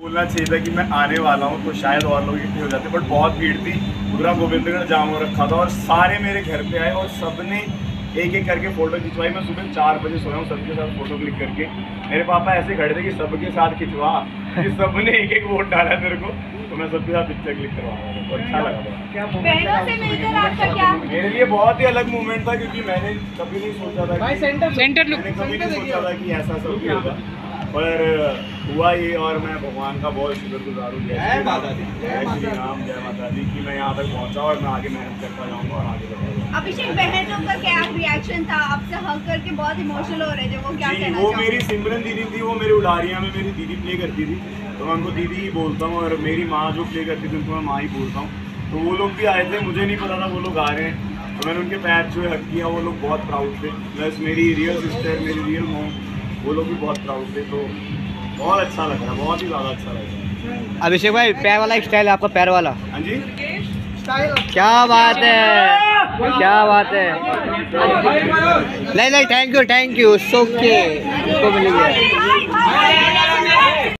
बोलना चाहिए था कि मैं आने वाला हूँ तो शायद और लोग इकट्ठे हो जाते बट बहुत भीड़ थी। पूरा गोविंदगढ़ जाम हो रखा था और सारे मेरे घर पे आए और सबने एक एक करके फ़ोटो खिंचवाई। मैं सुबह चार बजे सोया हूँ सबके साथ फ़ोटो क्लिक करके। मेरे पापा ऐसे खड़े थे कि सबके साथ खिंचवा कि सबने एक एक वोट डाला मेरे को तो मैं सबके साथ पिक्चर क्लिक करवा रहा तो अच्छा लगा मेरे लिए बहुत ही अलग मोमेंट था क्योंकि मैंने कभी नहीं सोचा था सेंटर लुक कभी नहीं सोचा था कि ऐसा सब होगा। पर हुआ ये और मैं भगवान का बहुत शुक्रगुजार हूँ। जय माता राम। जय श्री राम जय माता दी कि मैं यहाँ तक पहुँचा और मैं आगे मेहनत करता जाऊँगा और आगे बढ़ूँगा अभिषेक बहनों का क्या रिएक्शन था? आपसे हक करके बहुत इमोशनल हो रहे थे वो क्या कहना वो मेरी सिमरन दीदी थी वो मेरी उडारिया में मेरी दीदी प्ले करती थी। तो मैं उनको दीदी ही बोलता हूँ और मेरी माँ जो प्ले करती थी उनको मैं माँ ही बोलता हूँ। तो वो लोग भी आए थे मुझे नहीं पता था वो लोग आ रहे हैं। तो मैंने उनके पैर छुए हक किया वो लोग बहुत प्राउड थे। प्लस मेरी रियल सिस्टर मेरी रियल मॉम वो लोग भी बहुत प्राउड थे तो बहुत अच्छा लग रहा बहुत ही ज़्यादा अच्छा लग रहा अभिषेक भाई पैर वाला स्टाइल है आपका पैर वाला। हाँ जी। क्या बात है क्या बात है। नहीं नहीं थैंक यू थैंक यू सो के मिल गया हाय, हाय, हाय।